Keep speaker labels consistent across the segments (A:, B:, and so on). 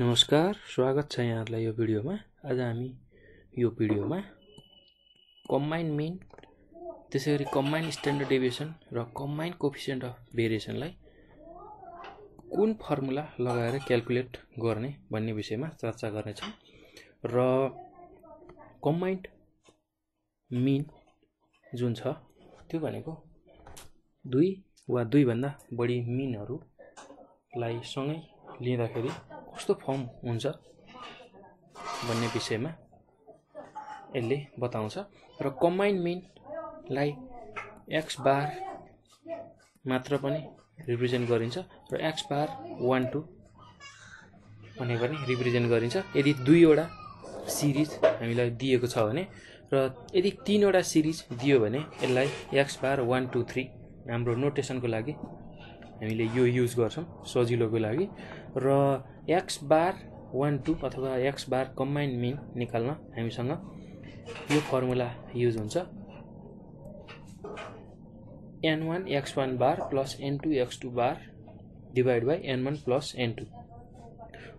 A: नमस्कार स्वागत छ यहाँहरूलाई यो भिडियोमा। आज हामी यो भिडियोमा कम्बाइन मिन त्यसै गरी कम्बाइन स्ट्यान्डर्ड डेभिएसन र कम्बाइन कोफिसियन्ट अफ भेरिएसनलाई कुन फर्मुला लगाएर क्यालकुलेट गर्ने भन्ने विषयमा चर्चा गर्नेछौँ। र कम्बाइन्ड मिन जुन छ त्यो भनेको दुई वा दुईभन्दा बढी मिनहरूलाई सँगै लिँदाखेरि कस्तो फर्म हुन्छ भन्ने विषयमा यसले बताउँछ। र कम्बाइन मिनलाई एक्स बार मात्र पनि रिप्रेजेन्ट गरिन्छ र एक्स बार वान टू भने पनि रिप्रेजेन्ट गरिन्छ। यदि दुईवटा सिरिज हामीलाई दिएको छ भने र यदि तिनवटा सिरिज दियो भने यसलाई X bar one two three हाम्रो नोटेसनको लागि हामीले यो युज गर्छौँ सजिलोको लागि। र एक्स बार वान टू अथवा एक्स बार कम्बाइन मिन निकाल्न हामीसँग यो फर्मुला युज हुन्छ। N one X one bar plus N two X two bar divide by N one plus N two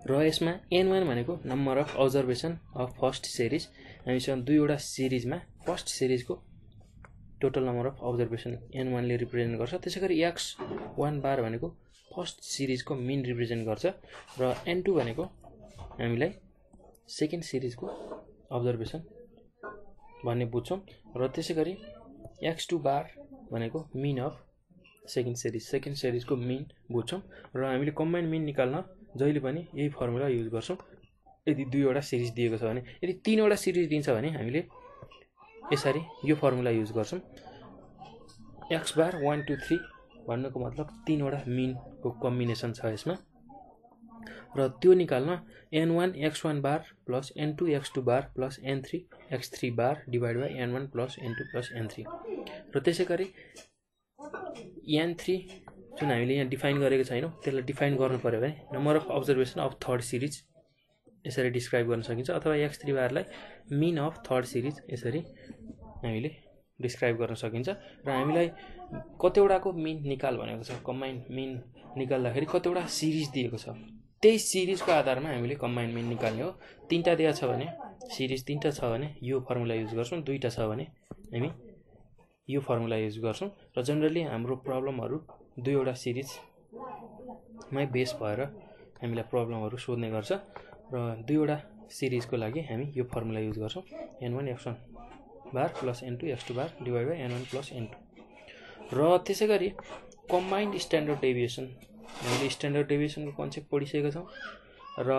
A: र यसमा एन वान भनेको number of observation of first series हामीसँग दुईवटा सिरिजमा first सिरिजको total number of observation N वानले represent गर्छ। त्यसै गरी x one बार भनेको फर्स्ट सिरिजको मिन रिप्रेजेन्ट गर्छ र एन टू भनेको हामीलाई सेकेन्ड सिरिजको अब्जर्भेसन भन्ने बुझ्छौँ र त्यसै गरी एक्स टू बार भनेको mean of second series second सिरिजको mean बुझ्छौँ र हामीले कम्बाइन मिन निकाल्न जहिले पनि यही फर्मुला युज गर्छौँ। यदि दुईवटा सिरिज दिएको छ भने यदि तिनवटा सिरिज दिन्छ भने हामीले यसरी यो फर्मुला युज गर्छौँ। X bar one two three भन्नुको मतलब तिनवटा मिनको कम्बिनेसन छ यसमा। र त्यो निकाल्न N one X one bar plus N two X two bar plus N three X three bar divide by N one plus N two plus N three र त्यसै गरी एन थ्री जुन हामीले यहाँ डिफाइन गरेको छैनौँ त्यसलाई डिफाइन गर्नु पऱ्यो भने number of observation of third series यसरी डिस्क्राइब गर्न सकिन्छ अथवा एक्स थ्री बारलाई मिन अफ थर्ड सिरिज यसरी हामीले डिस्क्राइब गर्न सकिन्छ। र हामीलाई कतिवटाको मिन निकाल भनेको छ कम्बाइन मिन निकाल्दाखेरि कतिवटा सिरिज दिएको छ। त्यही सिरिजको आधारमा हामीले कम्बाइन मिन निकाल्ने हो। तिनवटा दिएको छ भने सिरिज तिनवटा छ भने यो फर्मुला युज गर्छौँ दुईवटा छ भने हामी यो फर्मुला युज गर्छौँ। र जेनरली हाम्रो प्रब्लमहरू दुईवटा सिरिजमै बेस भएर हामीलाई प्रब्लमहरू सोध्ने गर्छ। र दुईवटा सिरिजको लागि हामी यो फर्मुला युज गर्छौँ। N one X one bar plus N two X two bar divide by N one plus N two र त्यसै गरी कम्बाइन्ड स्ट्यान्डर्ड डेभिएसन हामीले स्ट्यान्डर्ड डेभिएसनको कन्सेप्ट पढिसकेका छौँ र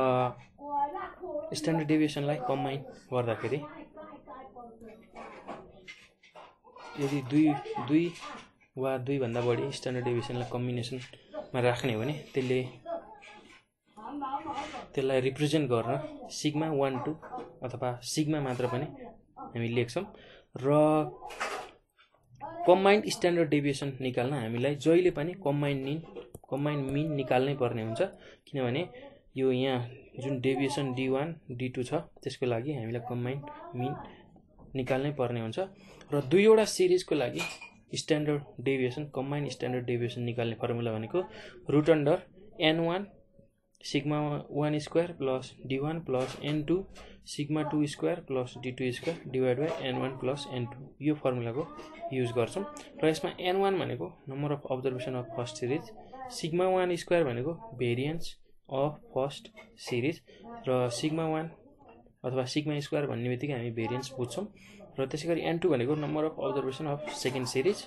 A: स्ट्यान्डर्ड डेभिएसनलाई कम्बाइन गर्दाखेरि यदि दुई दुई वा दुईभन्दा बढी स्ट्यान्डर्ड डेभिएसनलाई कम्बिनेसनमा राख्ने हो भने त्यसले त्यसलाई रिप्रेजेन्ट गर्न सिग्मा वान टू अथवा सिग्मा मात्र पनि हामी लेख्छौँ। र कम्बाइन्ड स्ट्यान्डर्ड डेभिएसन निकाल्न हामीलाई जहिले पनि कम्बाइन मिन कम्बाइन मिन निकाल्नै पर्ने हुन्छ। किनभने यो यहाँ जुन deviation D one D two छ त्यसको लागि हामीलाई कम्बाइन मिन निकाल्नै पर्ने हुन्छ। र दुईवटा सिरिजको लागि standard deviation combine standard deviation निकाल्ने फर्मुला भनेको root under N one sigma one square plus D one plus N two sigma two square plus D two square divide by N one plus N two यो फर्मुलाको use गर्छौँ। र यसमा an one भनेको number of observation of first series sigma one square भनेको variance of first series र sigma one अथवा sigma square भन्ने बित्तिकै हामी भेरिएन्स बुझ्छौँ र त्यसै गरी एन टू भनेको number of observation of second series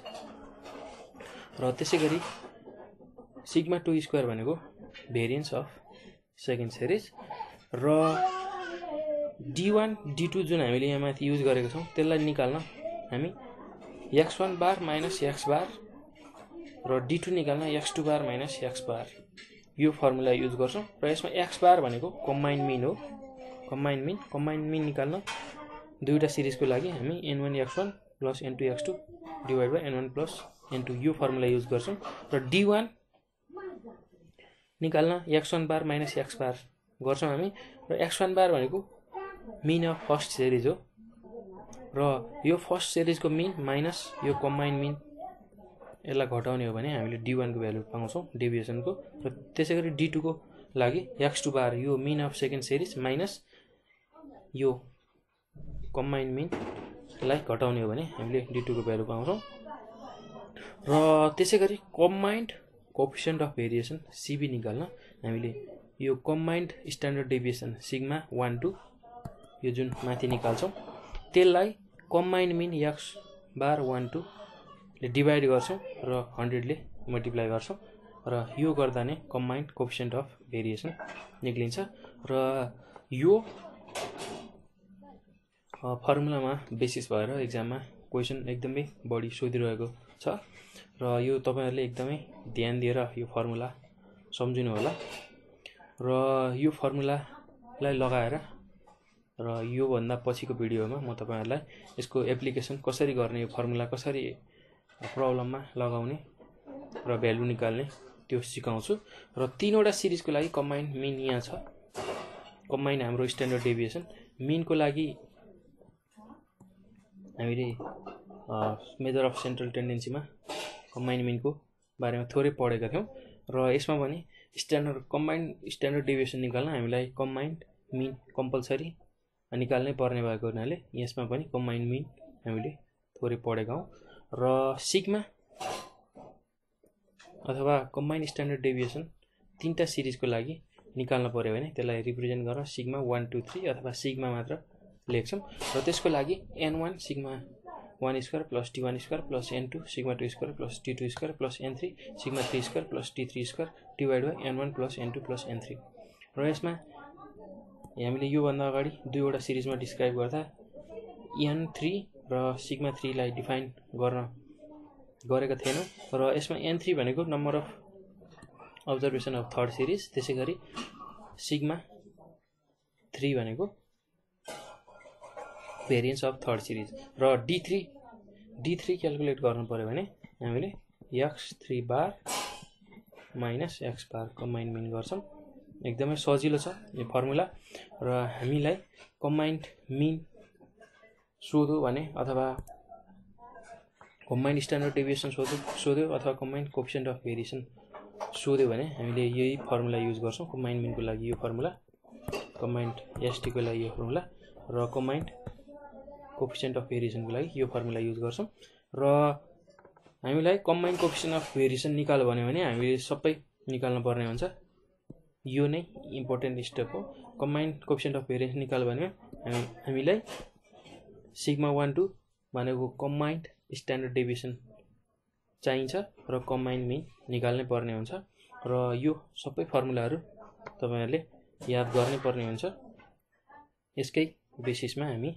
A: र त्यसै गरी सिग्मा टू स्क्वायर भनेको भेरिएन्स अफ सेकेन्ड सिरिज र डी वान डी टू जुन हामीले यहाँ माथि युज गरेको छौँ त्यसलाई निकाल्न हामी X one bar minus X bar र डी टू निकाल्न X two bar minus X bar यो फर्मुला युज गर्छौँ र यसमा एक्स बार भनेको कम्बाइन मिन हो। कम्बाइन मिन कम्बाइन मिन निकाल्न दुईवटा सिरिजको लागि हामी N one X one plus N two X two divide by N one plus N two यो फर्मुला युज गर्छौँ र डी वान निकाल्न X one bar minus X bar गर्छौँ हामी। र एक्स वान बार भनेको मिन अफ फर्स्ट सिरिज हो। र यो फर्स्ट सिरिजको मिन माइनस यो कम्बाइन मिन यसलाई घटाउने हो भने हामीले डी वानको भ्यालु पाउँछौँ डेभिएसनको र त्यसै गरी डी टूको लागि एक्स टू बार यो mean of second series minus यो कम्बाइन्ड मिनलाई घटाउने हो भने हामीले डी टूको भ्यालु पाउँछौँ। र त्यसै गरी combined coefficient of variation CV निकाल्न। हामीले यो combined standard deviation sigma one two यो जुन माथि निकाल्छौँ त्यसलाई combined mean X bar one टूले divide गर्छौँ र हन्ड्रेडले मल्टिप्लाई गर्छौँ र यो गर्दा नै कम्बाइन्ड कोफिसियन्ट अफ भेरिएसन निक्लिन्छ र यो फर्मुलामा बेसिस भएर इक्जाममा क्वेसन एकदमै बढी सोधिरहेको छ। र यो तपाईँहरूले एकदमै ध्यान दिएर यो फर्मुला सम्झिनु होला। र यो फर्मुलालाई लगाएर र योभन्दा पछिको भिडियोमा म तपाईँहरूलाई यसको एप्लिकेसन कसरी गर्ने यो फर्मुला कसरी प्रब्लममा लगाउने र भ्यालु निकाल्ने त्यो सिकाउँछु। र तिनवटा सिरिजको लागि कम्बाइन्ड मिन यहाँ छ। कम्बाइन्ड हाम्रो स्ट्यान्डर्ड डेभिएसन मिनको लागि हामीले मेजर अफ सेन्ट्रल टेन्डेन्सीमा कम्बाइन्ड मिनको बारेमा थोरै पढेका थियौँ। र यसमा पनि स्ट्यान्डर्ड कम्बाइन्ड स्ट्यान्डर्ड डेभिएसन निकाल्न हामीलाई कम्बाइन्ड मिन कम्पलसरी निकाल्नै पर्ने भएको हुनाले यसमा पनि कम्बाइन्ड मिन हामीले थोरै पढेका हौँ। र सिक्मा अथवा कम्बाइन्ड स्ट्यान्डर्ड डेभिएसन तिनवटा सिरिजको लागि निकाल्न पऱ्यो भने त्यसलाई रिप्रेजेन्ट गरेर सिग्मा वान टू थ्री अथवा सिग्मा मात्र लेख्छौँ। र त्यसको लागि N one sigma one square plus T one square plus N two sigma two square plus T two square plus N three sigma three square plus T three square divide by N one plus N two plus N three र यसमा हामीले योभन्दा अगाडि दुईवटा सिरिजमा describe गर्दा an three र sigma थ्रीलाई डिफाइन गर्न गरेका थिएनौँ। र यसमा एन थ्री भनेको number of observation of third series त्यसै गरी सिग्मा थ्री भनेको भेरिएन्स अफ थर्ड सिरिज र D three D three calculate गर्नु पऱ्यो भने हामीले X three bar minus X bar combined mean गर्छौँ। एकदमै सजिलो छ यो फर्मुला र हामीलाई कम्बाइन्ड मिन सोध्यो भने अथवा कम्बाइन्ड स्ट्यान्डर्ड डेभिएसन सोध्यो सोध्यो अथवा कम्बाइन्ड कोप्सेन्ट अफ भेरिएसन सोध्यो भने हामीले यही फर्मुला युज गर्छौँ। कम्बाइन्ड मिनको लागि यो फर्मुला कम्बाइन्ड एसटीको लागि यो फर्मुला र कम्बाइन्ड कोफिसियन्ट अफ भेरिएसनको लागि यो फर्मुला युज गर्छौँ। र हामीलाई कम्बाइन्ड कोफिसियन्ट अफ भेरिएसन निकाल्यो भने हामीले सबै निकाल्नु पर्ने हुन्छ। यो नै इम्पोर्टेन्ट स्टेप हो। कम्बाइन्ड कोफिसियन्ट अफ भेरिएसन निकाल्यो भने हामी हामीलाई सिग्मा वान टू भनेको कम्बाइन्ड स्ट्यान्डर्ड डेभिएसन चाहिन्छ र कम्बाइन्ड मिन निकाल्नै पर्ने हुन्छ। र यो सबै फर्मुलाहरू तपाईँहरूले याद गर्नै पर्ने हुन्छ। यसकै बेसिसमा हामी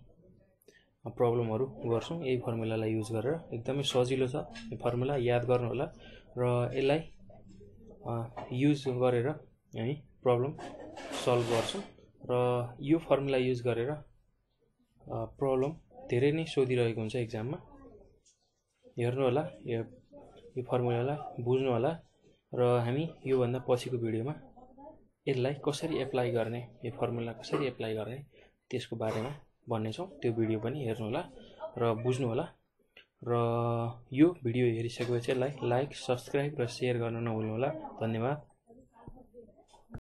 A: प्रब्लमहरू गर्छौँ। यही फर्मुलालाई युज गरेर एकदमै सजिलो छ यो फर्मुला याद गर्नुहोला। र यसलाई युज गरेर हामी प्रब्लम सल्भ गर्छौँ। र यो फर्मुला युज गरेर प्रब्लम धेरै नै सोधिरहेको हुन्छ इक्जाममा हेर्नु होला यो यो फर्मुलालाई बुझ्नु होला र हामी योभन्दा पछिको भिडियोमा यसलाई कसरी एप्लाई गर्ने यो फर्मुला कसरी एप्लाई गर्ने त्यसको बारेमा भन्नेछौँ। त्यो भिडियो पनि हेर्नु होला र बुझ्नु होला। र यो भिडियो हेरिसकेपछि यसलाई लाइक सब्सक्राइब र सेयर गर्न नभुल्नु होला। धन्यवाद।